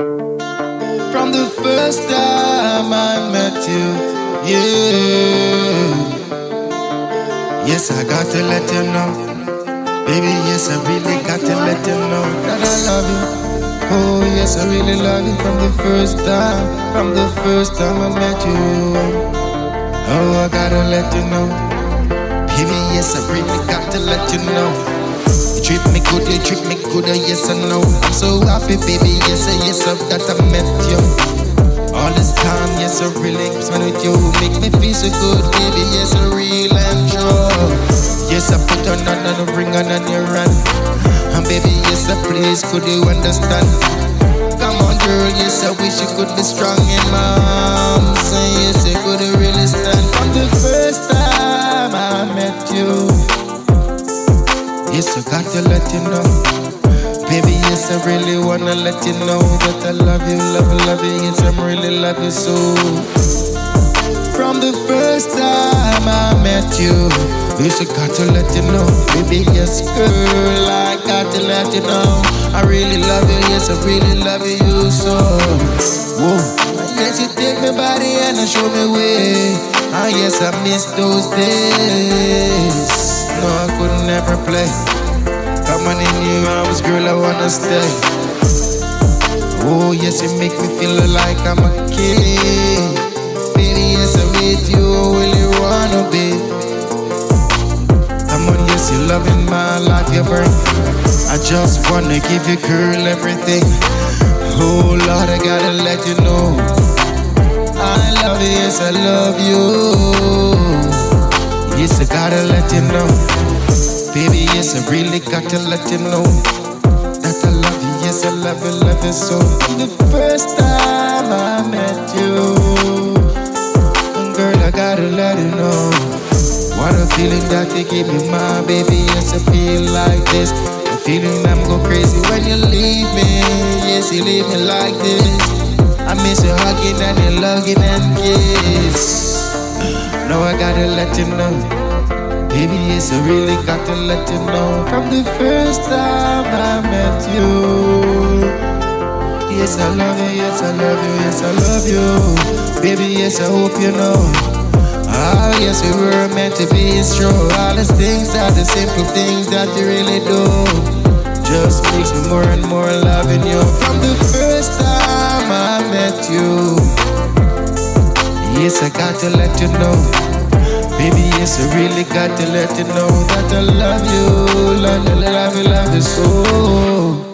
From the first time I met you, yeah. Yes, I got to let you know. Baby, yes, I really got to let you know that I love you. Oh, yes, I really love you from the first time, from the first time I met you. Oh, I gotta let you know. Baby, yes, I really got to let you know. Treat me good, you treat me good, oh, yes, I know. I'm so happy, baby, yes, I, yes, I, that I met you. All this time, yes, I really spend with you. Make me feel so good, baby, yes, I real and true. Yes, I put on another ring on on your run. And baby, yes, I please, could you understand? Come on, girl, yes, I wish you could be strong in my arms. Say yes, you could really I got to let you know. Baby, yes, I really wanna let you know that I love you, love you, love you. Yes, I'm really love you so. From the first time I met you, yes, I got to let you know. Baby, yes, girl, I got to let you know. I really love you, yes, I really love you so. Whoa. Yes, you take the hand and show me way. Ah, yes, I miss those days. No, I could never play. Come in your arms, girl, I wanna stay. Oh, yes, you make me feel like I'm a kid. Baby, yes, I'm with you, oh, I really wanna be. Come on, yes, you're loving my life, your brain. I just wanna give you, girl, everything. Oh, Lord, I gotta let you know. I love you, yes, I love you. Yes, I gotta let you know. Baby, yes, I really got to let you know that I love you. Yes, I love you, love you so. The first time I met you, girl, I gotta let you know. What a feeling that you give me, my baby. Yes, I feel like this. A feeling I'm go crazy when you leave me. Yes, you leave me like this. I miss you hugging and you loving and kiss. Now I gotta let you know. Baby, yes, I really got to let you know from the first time I met you. Yes, I love you, yes, I love you, yes, I love you. Baby, yes, I hope you know. Ah, yes, we were meant to be. It's true. All these things are the simple things that you really do. Just makes me more and more loving you from the first time I met you. Yes, I got to let you know. Baby, yes, I really got to let you know that I love you, love you, love you, love you so.